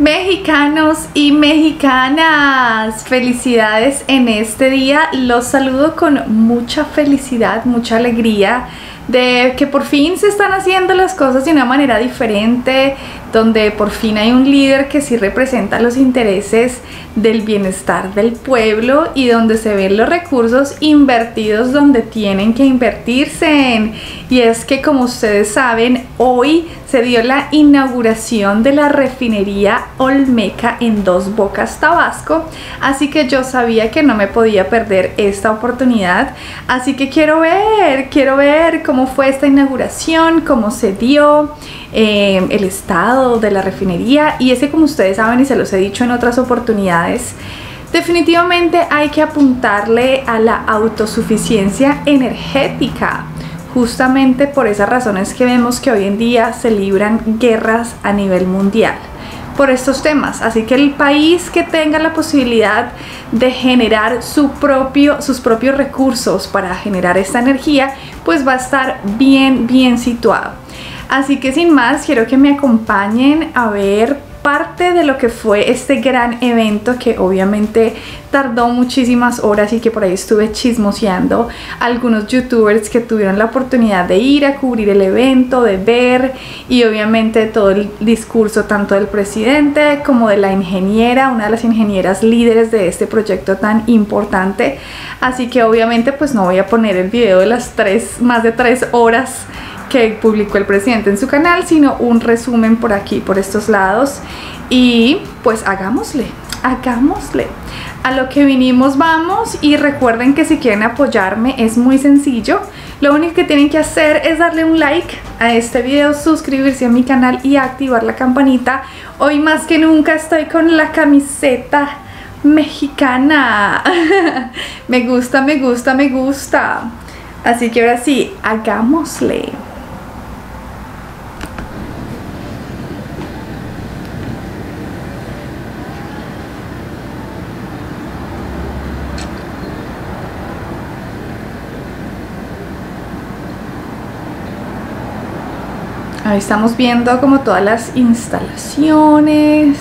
Mexicanos y mexicanas, felicidades en este día. Los saludo con mucha felicidad, mucha alegría de que por fin se están haciendo las cosas de una manera diferente, donde por fin hay un líder que sí representa los intereses del bienestar del pueblo y donde se ven los recursos invertidos donde tienen que invertirse. Y es que como ustedes saben, hoy se dio la inauguración de la refinería Olmeca en Dos Bocas, Tabasco. Así que yo sabía que no me podía perder esta oportunidad. Así que quiero ver, quiero ver cómo fue esta inauguración, cómo se dio. Eh, el estado de la refinería y ese como ustedes saben y se los he dicho en otras oportunidades definitivamente hay que apuntarle a la autosuficiencia energética justamente por esas razones que vemos que hoy en día se libran guerras a nivel mundial por estos temas. Así que el país que tenga la posibilidad de generar su propio, sus propios recursos para generar esta energía, pues va a estar bien, bien situado. Así que sin más, quiero que me acompañen a ver parte de lo que fue este gran evento que obviamente tardó muchísimas horas y que por ahí estuve chismoseando algunos youtubers que tuvieron la oportunidad de ir a cubrir el evento, de ver y obviamente todo el discurso tanto del presidente como de la ingeniera, una de las ingenieras líderes de este proyecto tan importante. Así que obviamente pues no voy a poner el video de las tres, más de tres horas que publicó el presidente en su canal, sino un resumen por aquí, por estos lados. Y pues hagámosle, hagámosle. A lo que vinimos vamos y recuerden que si quieren apoyarme es muy sencillo. Lo único que tienen que hacer es darle un like a este video, suscribirse a mi canal y activar la campanita. Hoy más que nunca estoy con la camiseta mexicana. me gusta, me gusta, me gusta. Así que ahora sí, hagámosle. Ahí estamos viendo como todas las instalaciones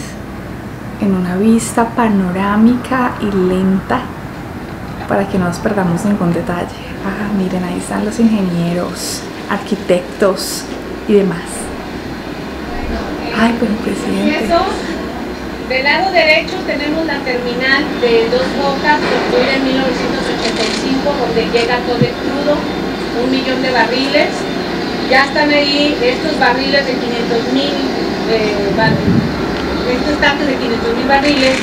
en una vista panorámica y lenta para que no nos perdamos ningún detalle. Ah, miren, ahí están los ingenieros, arquitectos y demás. Ay, buen presidente. Del lado derecho tenemos la terminal de Dos Bocas, construida en 1985, donde llega todo el crudo, un millón de barriles, ya están ahí estos barriles de 500 mil eh, estos tanques de 500 mil barriles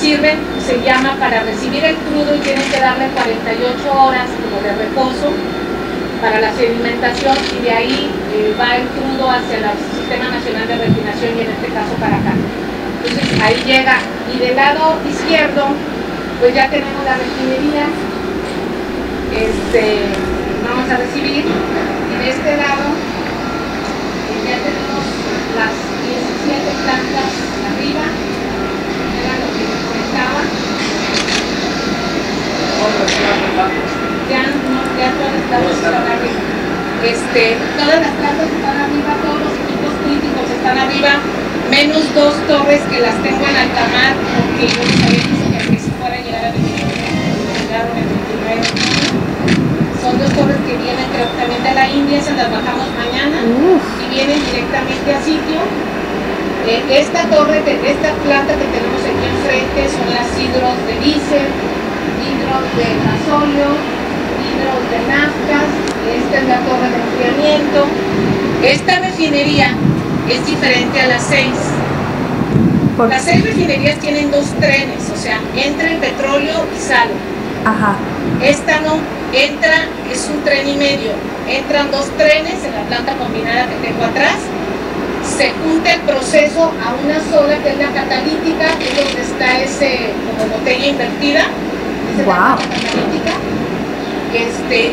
sirven, se llama para recibir el crudo y tienen que darle 48 horas como de reposo para la sedimentación y de ahí eh, va el crudo hacia el Sistema Nacional de Refinación y en este caso para acá. Entonces ahí llega y del lado izquierdo pues ya tenemos la refinería, este, vamos a recibir de este lado ya tenemos las 17 plantas arriba, era lo que nos comentaba. Ya, no, ya todas las plantas están arriba. Este, todas las plantas están arriba, todos los equipos críticos están arriba, menos dos torres que las tengo en alta mar, porque yo les había dicho que aquí se fuera a llegar a venir. Llegaron el 29 son dos torres que vienen creo también de la India, se las bajamos mañana y vienen directamente a sitio. Eh, esta torre, de, esta planta que tenemos aquí enfrente son las hidros de diésel, hidros de gasóleo, hidros de naftas, esta es la torre de enfriamiento. Esta refinería es diferente a las seis. Las seis refinerías tienen dos trenes, o sea, entra el petróleo y sale. Ajá. Esta no, entra, es un tren y medio, entran dos trenes en la planta combinada que tengo atrás, se junta el proceso a una sola que es la catalítica, que es donde está ese como botella invertida, esa catalítica, este,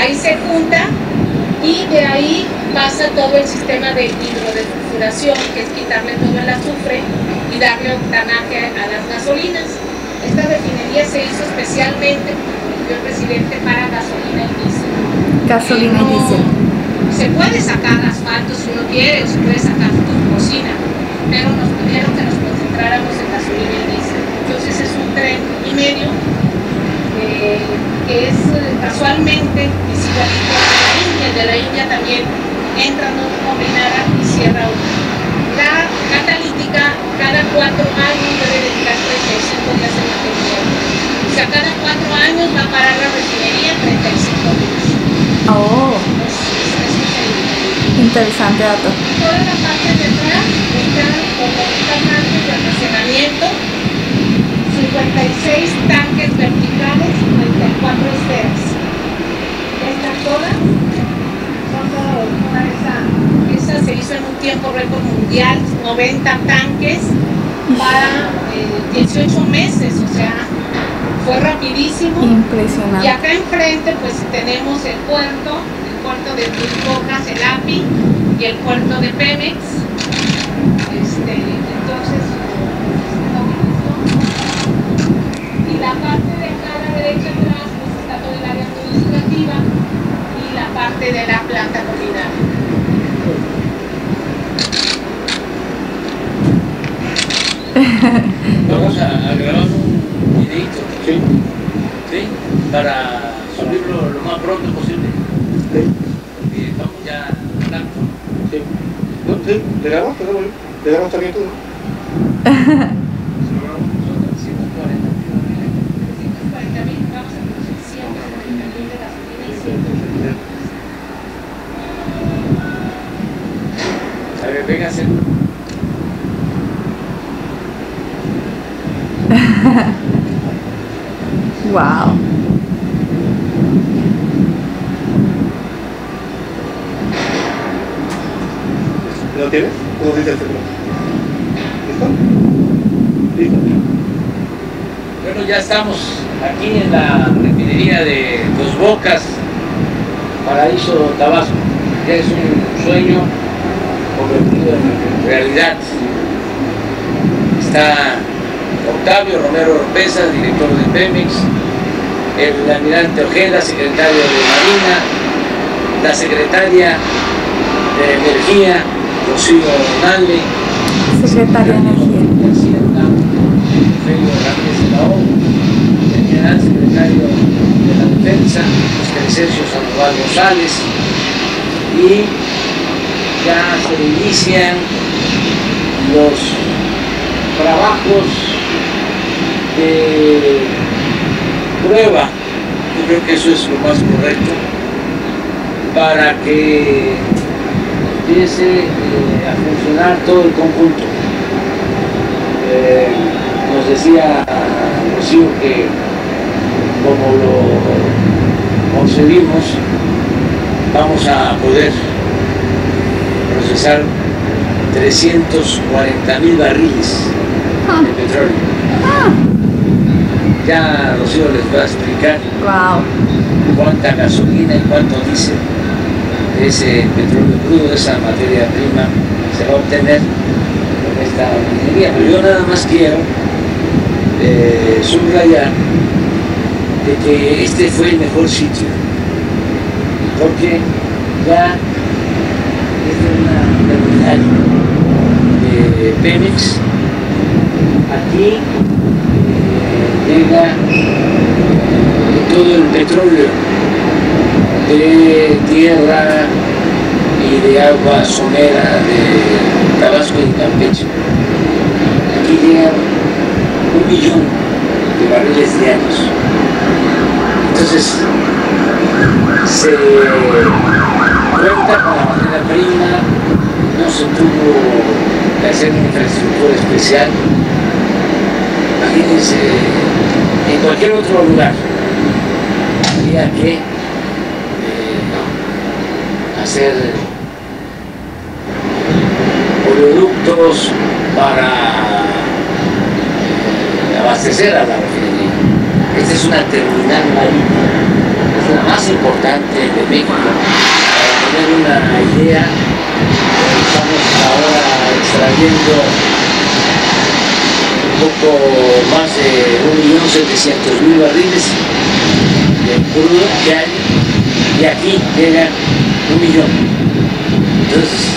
ahí se junta y de ahí pasa todo el sistema de hidrodesulfuración, que es quitarle todo el azufre y darle octanaje a las gasolinas. Esta refinería se hizo especialmente el presidente para gasolina y diésel. Gasolina y diésel. Se puede sacar asfalto si uno quiere, o se puede sacar cocina, pero nos pidieron que nos concentráramos en gasolina y diésel. Entonces es un tren y medio eh, que es eh, casualmente igualito de la India, el de la India también entra en una combinada y cierra una. La catalítica cada cuatro años debe dedicar 35 días en mantenimiento. O sea, cada cuatro años va a parar la refinería 35 días. Oh, es, interesante dato. Toda la parte de atrás está como un canal de almacenamiento, 56 tanques verticales, 34 esferas. Estas todas esa, esa se hizo en un tiempo récord mundial, 90 tanques para eh, 18 meses, o sea, fue rapidísimo. Y Impresionante. acá enfrente pues tenemos el puerto, el puerto de Bocas, el API y el puerto de Pemex. Este, entonces, y la parte de acá a la derecha atrás pues está todo el área administrativa y parte de la planta combinada. Vamos a, a grabar un videito, Sí, ¿sí? Para subirlo lo más pronto posible. sí, Porque estamos ya hablando. sí. No, sí, le grabamos, le grabamos, también todo. Son 140 340.000, vamos a producir 140.000 de gasolina y 140. A ver, véngase. Wow. ¿Lo tienes? ¿Cómo dice el celular? ¿Listo? ¿Listo? Bueno, ya estamos aquí en la refinería de Dos Bocas, Paraíso Tabasco. Ya es un sueño convertido en realidad. Está Octavio Romero Oropesa, director de Pemex, el almirante Ojeda, secretario de Marina, la secretaria de Energía, Rocío Nale, Secretaria de Energía. Hacienda, Félix Ramírez de la ONU, el general secretario de la Defensa, Crescencio Sandoval González, y ya se inician los trabajos de prueba, yo creo que eso es lo más correcto, para que empiece eh, a funcionar todo el conjunto. Eh, nos decía Rocío que como lo concebimos, vamos a poder procesar 340 mil barriles Ah. de petróleo. Ya Rocío les va a explicar Wow. cuánta gasolina y cuánto diésel de ese petróleo crudo, de esa materia prima, se va a obtener con esta minería. Pero yo nada más quiero eh, subrayar de que este fue el mejor sitio, porque ya es una terminal de Pemex, aquí eh, todo el petróleo de tierra y de agua somera de Tabasco y Campeche. Aquí llegan un millón de barriles diarios. Entonces, se cuenta con la materia prima, no se tuvo que hacer una infraestructura especial. En cualquier otro lugar había que eh, hacer oleoductos para eh, abastecer a la refinería. Esta es una terminal marítima, es la más importante de México. Para tener una idea, estamos ahora extrayendo poco más de 1.700.000 barriles de crudo diario y aquí llega un millón. Entonces,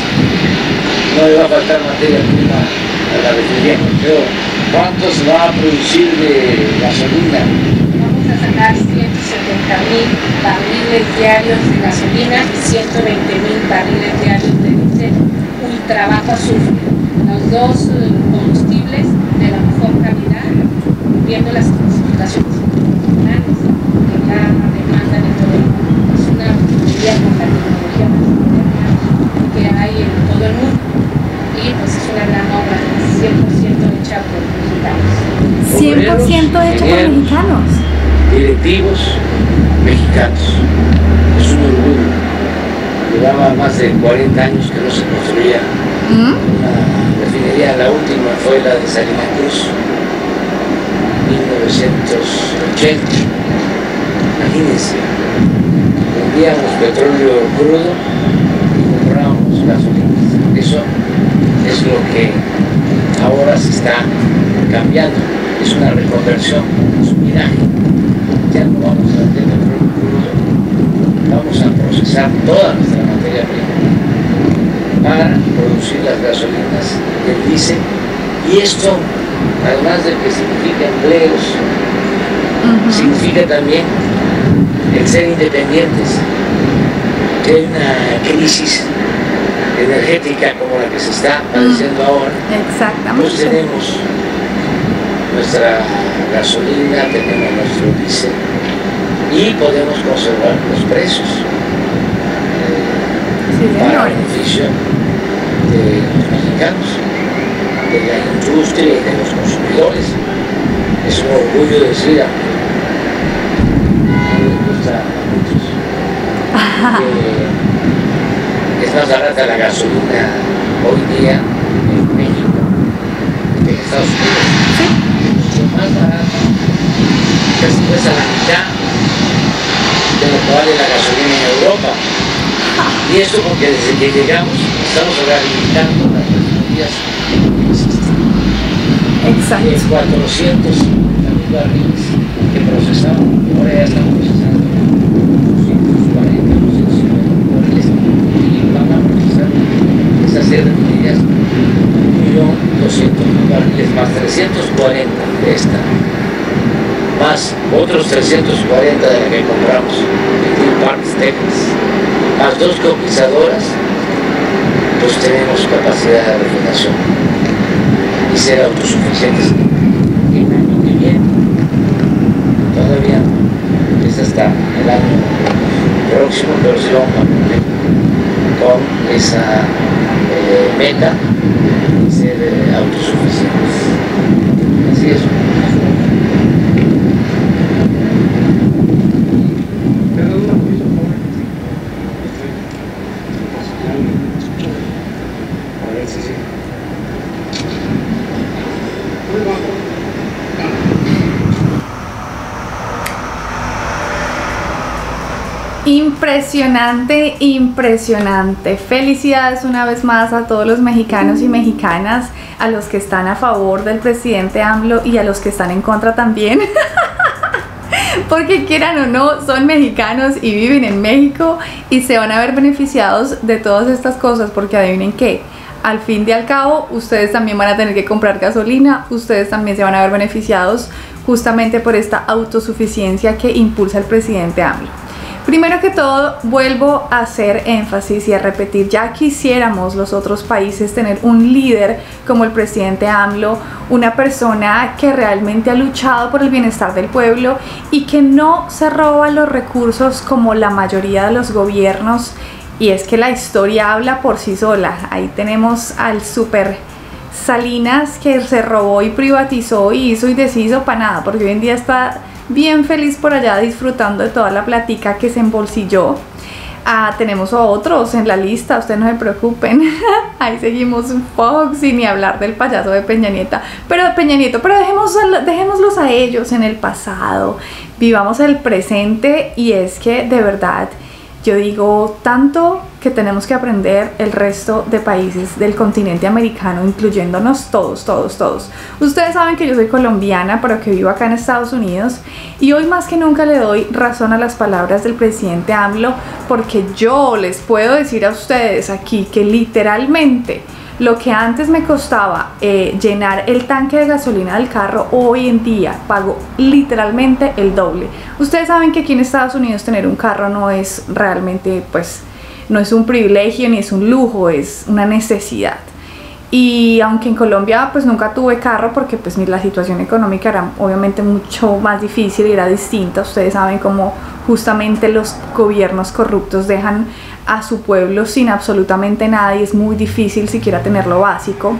no le va a faltar materia prima a la refinería. Pero, ¿cuánto se va a producir de gasolina? Vamos a sacar 170 mil barriles diarios de gasolina y 120 mil barriles diarios de diésel ultra bajo. Los dos eh, combustibles de la mejor calidad, viendo las especificaciones internacionales que la demanda de todo el mundo. Es una refinería con la tecnología más moderna que hay en todo el mundo. Y pues es una gran obra, 100% hecha por mexicanos. 100% hecho por mexicanos. directivos mexicanos. Es un orgullo. Llevaba más de 40 años que no se construía ¿Mm? una refinería. La última fue la de Salina Cruz, 1980. Imagínense, vendíamos petróleo crudo y comprábamos gasolinas. Eso es lo que ahora se está cambiando. Es una reconversión, es un viraje. Ya no vamos a vender petróleo crudo, vamos a procesar toda nuestra materia prima para producir las gasolinas y el diésel. Y esto, además de que significa empleos, significa también el ser independientes. Que hay una crisis energética como la que se está padeciendo ahora. Pues Exactamente. tenemos nuestra gasolina, tenemos nuestro diésel y podemos conservar los precios eh, Sí, para beneficio de los mexicanos, de la industria y de los consumidores. Es un orgullo decir, aunque no les gusta a muchos, que es más barata la gasolina hoy día en México que en Estados Unidos. Mucho más barata, casi cuesta la mitad de lo que vale la gasolina en Europa. Y esto porque desde que llegamos estamos rehabilitando las refinerías que existen. Exacto. De 400 mil barriles que procesamos, ahora ya estamos procesando 240, 250 barriles y van a procesar esas seis refinerías 1.200.000 barriles más 340 de esta más otros 340 de la que compramos en Deer Park, Texas, más dos copizadoras, pues tenemos capacidad de refinación y ser autosuficientes en el año que viene. Todavía es hasta el año próximo, pero sí vamos a cumplir con esa eh, meta de ser eh, autosuficientes. Así es. Pero una cosa, por favor. A ver si sí. Muy bajo. Impresionante, impresionante. Felicidades una vez más a todos los mexicanos y mexicanas, a los que están a favor del presidente AMLO y a los que están en contra también. Porque quieran o no, son mexicanos y viven en México y se van a ver beneficiados de todas estas cosas porque adivinen qué, al fin y al cabo ustedes también van a tener que comprar gasolina, ustedes también se van a ver beneficiados justamente por esta autosuficiencia que impulsa el presidente AMLO. Primero que todo, vuelvo a hacer énfasis y a repetir, ya quisiéramos los otros países tener un líder como el presidente AMLO, una persona que realmente ha luchado por el bienestar del pueblo y que no se roba los recursos como la mayoría de los gobiernos. Y es que la historia habla por sí sola. Ahí tenemos al super Salinas que se robó y privatizó y hizo y deshizo para nada, porque hoy en día está bien feliz por allá disfrutando de toda la platica que se embolsilló. Ah, tenemos a otros en la lista, ustedes no se preocupen. Ahí seguimos Fox y ni hablar del payaso de Peña Nieta. Pero Peña Nieto, pero dejemos, dejémoslos a ellos en el pasado. Vivamos el presente y es que de verdad yo digo tanto que tenemos que aprender el resto de países del continente americano, incluyéndonos todos, todos, todos. Ustedes saben que yo soy colombiana, pero que vivo acá en Estados Unidos y hoy más que nunca le doy razón a las palabras del presidente AMLO porque yo les puedo decir a ustedes aquí que literalmente Lo que antes me costaba eh, llenar el tanque de gasolina del carro, hoy en día pago literalmente el doble. Ustedes saben que aquí en Estados Unidos tener un carro no es realmente, pues, no es un privilegio ni es un lujo, es una necesidad. Y aunque en Colombia pues nunca tuve carro porque pues la situación económica era obviamente mucho más difícil y era distinta, ustedes saben cómo justamente los gobiernos corruptos dejan a su pueblo sin absolutamente nada y es muy difícil siquiera tener lo básico.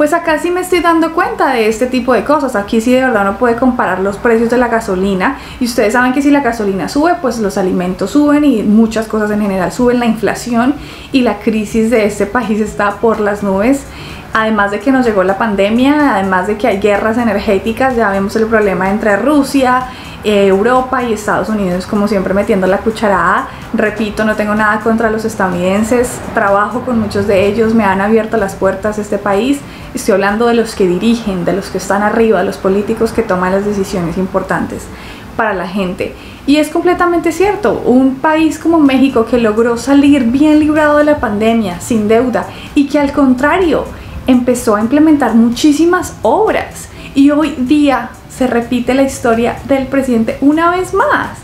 Pues acá sí me estoy dando cuenta de este tipo de cosas. Aquí sí de verdad uno puede comparar los precios de la gasolina. Y ustedes saben que si la gasolina sube, pues los alimentos suben y muchas cosas en general suben. La inflación y la crisis de este país está por las nubes. Además de que nos llegó la pandemia, además de que hay guerras energéticas, ya vemos el problema entre Rusia, eh, Europa y Estados Unidos, como siempre metiendo la cucharada. Repito, no tengo nada contra los estadounidenses, trabajo con muchos de ellos, me han abierto las puertas este país. Estoy hablando de los que dirigen, de los que están arriba, los políticos que toman las decisiones importantes para la gente. Y es completamente cierto, un país como México que logró salir bien librado de la pandemia, sin deuda, y que al contrario empezó a implementar muchísimas obras. Y hoy día se repite la historia del presidente una vez más.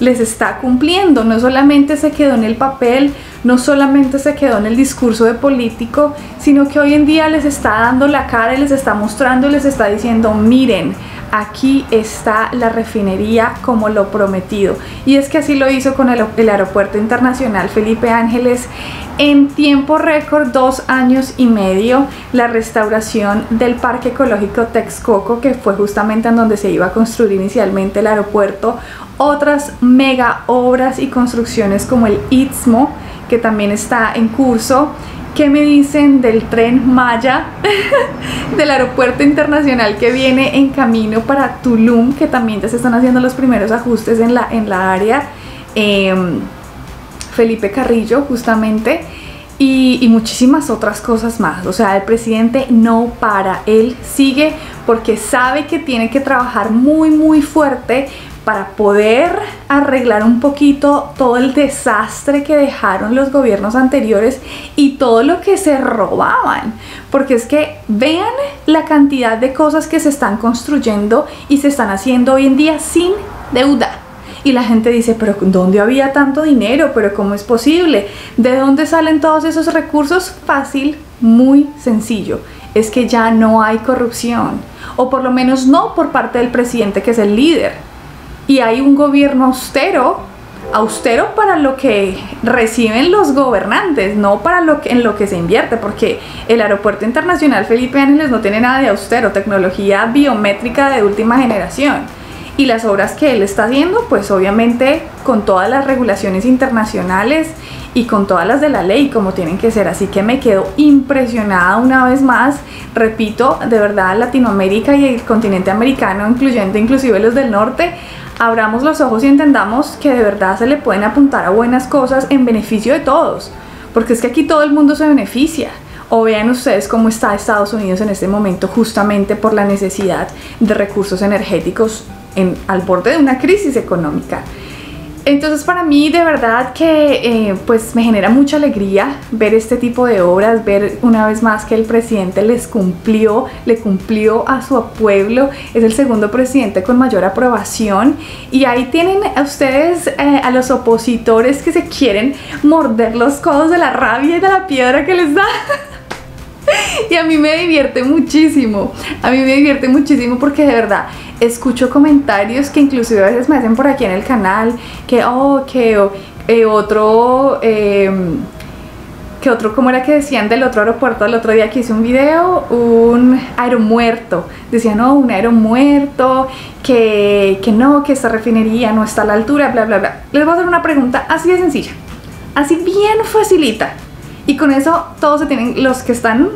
Les está cumpliendo, no solamente se quedó en el papel, no solamente se quedó en el discurso de político, sino que hoy en día les está dando la cara y les está mostrando y les está diciendo, miren, aquí está la refinería como lo prometido. Y es que así lo hizo con el, aeropuerto internacional Felipe Ángeles en tiempo récord, dos años y medio, la restauración del Parque Ecológico Texcoco, que fue justamente en donde se iba a construir inicialmente el aeropuerto, otras mega obras y construcciones como el Istmo, que también está en curso, ¿Qué me dicen del tren Maya del aeropuerto internacional que viene en camino para Tulum, que también ya se están haciendo los primeros ajustes en la, en la área? Em, Felipe Carrillo, justamente. Y, y, muchísimas otras cosas más. O sea, el presidente no para, él sigue porque sabe que tiene que trabajar muy, muy fuerte para poder arreglar un poquito todo el desastre que dejaron los gobiernos anteriores y todo lo que se robaban. Porque es que vean la cantidad de cosas que se están construyendo y se están haciendo hoy en día sin deuda. Y la gente dice, pero ¿dónde había tanto dinero? ¿Pero cómo es posible? ¿De dónde salen todos esos recursos? Fácil, muy sencillo. Es que ya no hay corrupción. O por lo menos no por parte del presidente que es el líder y hay un gobierno austero, austero para lo que reciben los gobernantes, no para lo que, en lo que se invierte, porque el aeropuerto internacional Felipe Ángeles no tiene nada de austero, tecnología biométrica de última generación. Y las obras que él está haciendo, pues obviamente con todas las regulaciones internacionales y con todas las de la ley como tienen que ser. Así que me quedo impresionada una vez más. Repito, de verdad Latinoamérica y el continente americano, incluyendo inclusive los del norte, abramos los ojos y entendamos que de verdad se le pueden apuntar a buenas cosas en beneficio de todos, porque es que aquí todo el mundo se beneficia. O vean ustedes cómo está Estados Unidos en este momento justamente por la necesidad de recursos energéticos en, al borde de una crisis económica. Entonces para mí de verdad que eh, pues me genera mucha alegría ver este tipo de obras, ver una vez más que el presidente les cumplió, le cumplió a su pueblo, es el segundo presidente con mayor aprobación y ahí tienen a ustedes eh, a los opositores que se quieren morder los codos de la rabia y de la piedra que les da. y a mí me divierte muchísimo, a mí me divierte muchísimo porque de verdad escucho comentarios que inclusive a veces me hacen por aquí en el canal, que, oh, que eh, otro... Em, que otro, como era que decían del otro aeropuerto el otro día que hice un video, un aeromuerto. Decían, no, un aeromuerto, que, que no, que esta refinería no está a la altura, bla, bla, bla. Les voy a hacer una pregunta así de sencilla, así bien facilita. Y con eso todos se tienen, los que están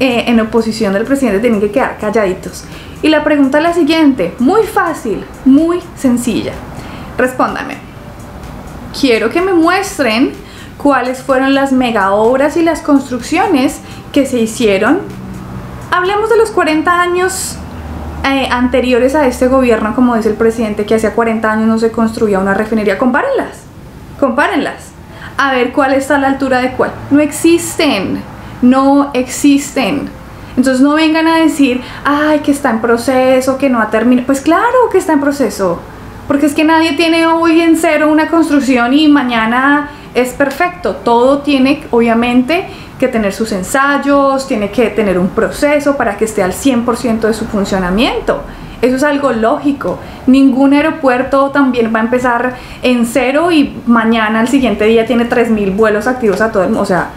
eh, en oposición del presidente tienen que quedar calladitos. Y la pregunta es la siguiente, muy fácil, muy sencilla. Respóndame. Quiero que me muestren cuáles fueron las mega obras y las construcciones que se hicieron. Hablemos de los 40 años eh, anteriores a este gobierno, como dice el presidente, que hacía 40 años no se construía una refinería. Compárenlas, compárenlas. A ver cuál está a la altura de cuál. No existen no existen. Entonces no vengan a decir, ay, que está en proceso, que no ha terminado. Pues claro que está en proceso. Porque es que nadie tiene hoy en cero una construcción y mañana es perfecto. Todo tiene, obviamente, que tener sus ensayos, tiene que tener un proceso para que esté al 100% de su funcionamiento. Eso es algo lógico. Ningún aeropuerto también va a empezar en cero y mañana, al siguiente día, tiene 3.000 vuelos activos a todo el mundo. O sea,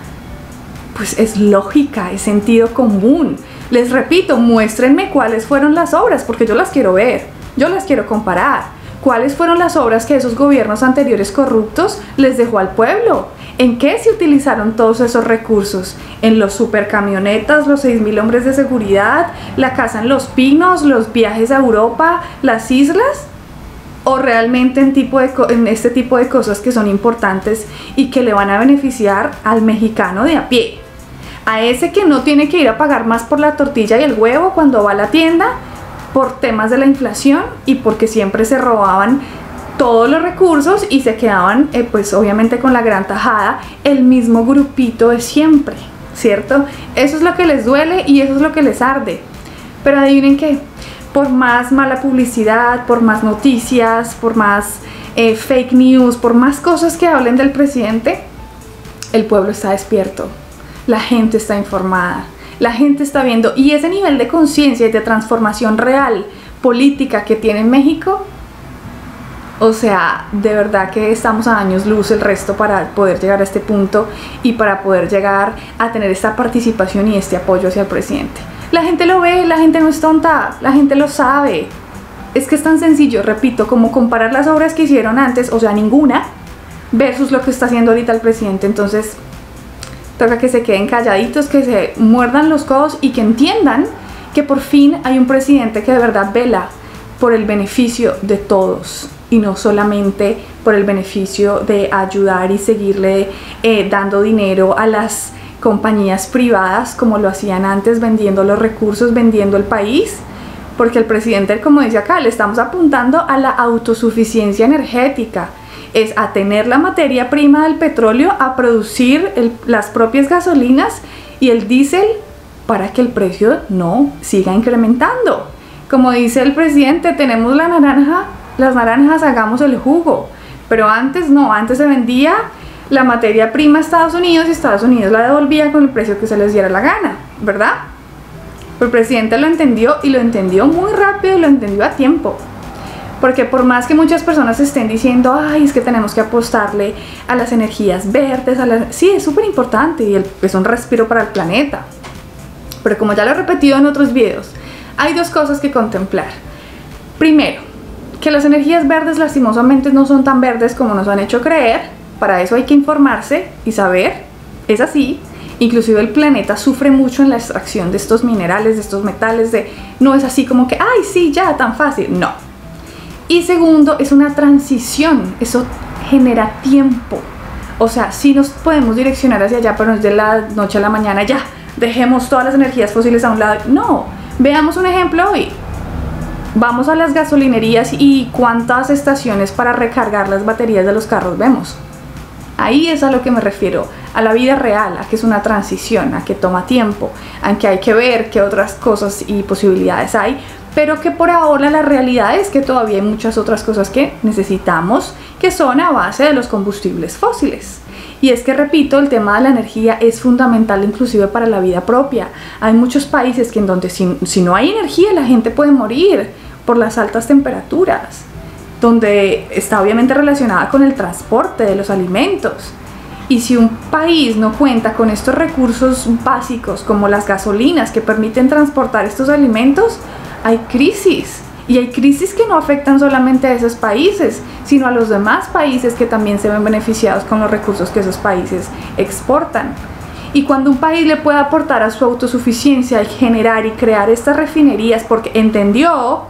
pues es lógica, es sentido común. Les repito, muéstrenme cuáles fueron las obras, porque yo las quiero ver, yo las quiero comparar. ¿Cuáles fueron las obras que esos gobiernos anteriores corruptos les dejó al pueblo? ¿En qué se utilizaron todos esos recursos? ¿En los supercamionetas, los 6.000 hombres de seguridad, la casa en Los Pinos, los viajes a Europa, las islas? ¿O realmente en, tipo de, en este tipo de cosas que son importantes y que le van a beneficiar al mexicano de a pie? A ese que no tiene que ir a pagar más por la tortilla y el huevo cuando va a la tienda por temas de la inflación y porque siempre se robaban todos los recursos y se quedaban eh, pues obviamente con la gran tajada el mismo grupito de siempre, ¿cierto? Eso es lo que les duele y eso es lo que les arde. Pero adivinen qué, por más mala publicidad, por más noticias, por más eh, fake news, por más cosas que hablen del presidente, el pueblo está despierto, la gente está informada, la gente está viendo y ese nivel de conciencia y de transformación real política que tiene México, o sea, de verdad que estamos a años luz el resto para poder llegar a este punto y para poder llegar a tener esta participación y este apoyo hacia el presidente. La gente lo ve, la gente no es tonta, la gente lo sabe. Es que es tan sencillo, repito, como comparar las obras que hicieron antes, o sea, ninguna, versus lo que está haciendo ahorita el presidente. Entonces, toca que se queden calladitos, que se muerdan los codos y que entiendan que por fin hay un presidente que de verdad vela por el beneficio de todos y no solamente por el beneficio de ayudar y seguirle eh, dando dinero a las compañías privadas como lo hacían antes, vendiendo los recursos, vendiendo el país. Porque el presidente, como dice acá, le estamos apuntando a la autosuficiencia energética es a tener la materia prima del petróleo, a producir las propias gasolinas y el diésel para que el precio no siga incrementando. Como dice el presidente, tenemos la naranja, las naranjas hagamos el jugo. Pero antes no, antes se vendía la materia prima a Estados Unidos y Estados Unidos la devolvía con el precio que se les diera la gana, ¿verdad? el presidente lo entendió y lo entendió muy rápido y lo entendió a tiempo. Porque por más que muchas personas estén diciendo, ay, es que tenemos que apostarle a las energías verdes, sí, es súper importante y es un respiro para el planeta. Pero como ya lo he repetido en otros videos, hay dos cosas que contemplar. Primero, que las energías verdes lastimosamente no son tan verdes como nos han hecho creer. Para eso hay que informarse y saber, es así. Inclusive el planeta sufre mucho en la extracción de estos minerales, de estos metales, de no es así como que, ay, sí, ya, tan fácil. No, y segundo, es una transición, eso genera tiempo. O sea, sí nos podemos direccionar hacia allá, pero no es de la noche a la mañana, ya, dejemos todas las energías fósiles a un lado. No, veamos un ejemplo hoy. Vamos a las gasolinerías y cuántas estaciones para recargar las baterías de los carros vemos. Ahí es a lo que me refiero, a la vida real, a que es una transición, a que toma tiempo, a que hay que ver qué otras cosas y posibilidades hay, pero que por ahora la realidad es que todavía hay muchas otras cosas que necesitamos que son a base de los combustibles fósiles. Y es que, repito, el tema de la energía es fundamental inclusive para la vida propia. Hay muchos países que en donde si, si no hay energía la gente puede morir por las altas temperaturas, donde está obviamente relacionada con el transporte de los alimentos. Y si un país no cuenta con estos recursos básicos como las gasolinas que permiten transportar estos alimentos, hay crisis. Y hay crisis que no afectan solamente a esos países, sino a los demás países que también se ven beneficiados con los recursos que esos países exportan. Y cuando un país le puede aportar a su autosuficiencia y generar y crear estas refinerías porque entendió,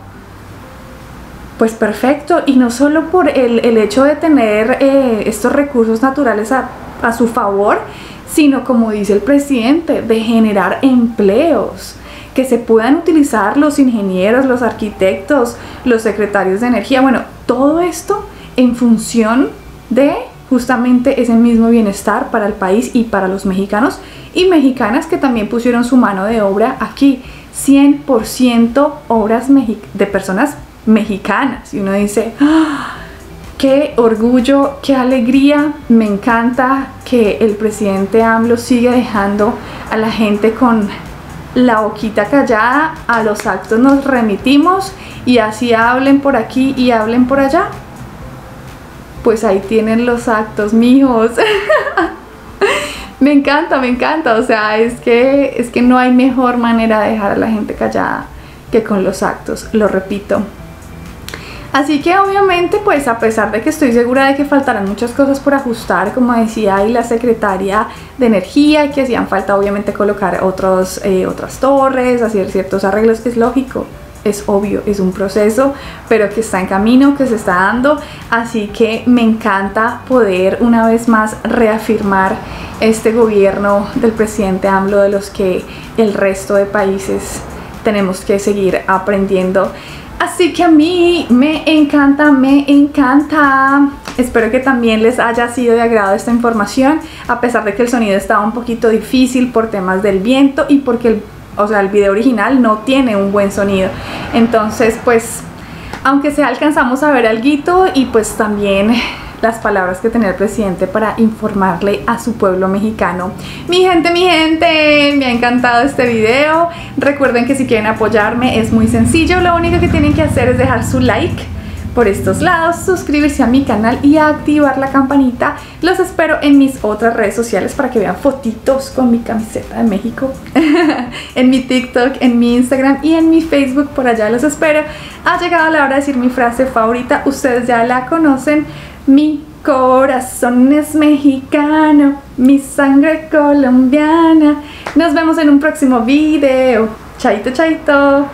pues perfecto. Y no solo por el, hecho de tener eh, estos recursos naturales a, a su favor, sino como dice el presidente, de generar empleos que se puedan utilizar los ingenieros, los arquitectos, los secretarios de energía, bueno, todo esto en función de justamente ese mismo bienestar para el país y para los mexicanos y mexicanas que también pusieron su mano de obra aquí. 100% obras de personas mexicanas. Y uno dice, ¡Ah! qué orgullo, qué alegría. Me encanta que el presidente AMLO siga dejando a la gente con la boquita callada. A los actos nos remitimos y así hablen por aquí y hablen por allá. Pues ahí tienen los actos, mijos. me encanta, me encanta. O sea, es que, es que no hay mejor manera de dejar a la gente callada que con los actos, lo repito. Así que obviamente, pues a pesar de que estoy segura de que faltarán muchas cosas por ajustar, como decía ahí la secretaria de energía, que hacían falta obviamente colocar eh, otras torres, hacer ciertos arreglos, es lógico, es obvio, es un proceso, pero que está en camino, que se está dando. Así que me encanta poder una vez más reafirmar este gobierno del presidente AMLO de los que el resto de países tenemos que seguir aprendiendo. Así que a mí me encanta, me encanta. Espero que también les haya sido de agrado esta información, a pesar de que el sonido estaba un poquito difícil por temas del viento y porque el o sea, el video original no tiene un buen sonido. Entonces, pues, aunque sea alcanzamos a ver algo y pues también las palabras que tenía el presidente para informarle a su pueblo mexicano. Mi gente, mi gente, me ha encantado este video. Recuerden que si quieren apoyarme es muy sencillo, lo único que tienen que hacer es dejar su like por estos lados, suscribirse a mi canal y activar la campanita. Los espero en mis otras redes sociales para que vean fotitos con mi camiseta de México. en mi TikTok, en mi Instagram y en mi Facebook, por allá los espero. Ha llegado la hora de decir mi frase favorita, ustedes ya la conocen. Mi corazón es mexicano, mi sangre colombiana. Nos vemos en un próximo video. Chaito, chaito.